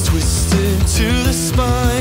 twisted to the spine.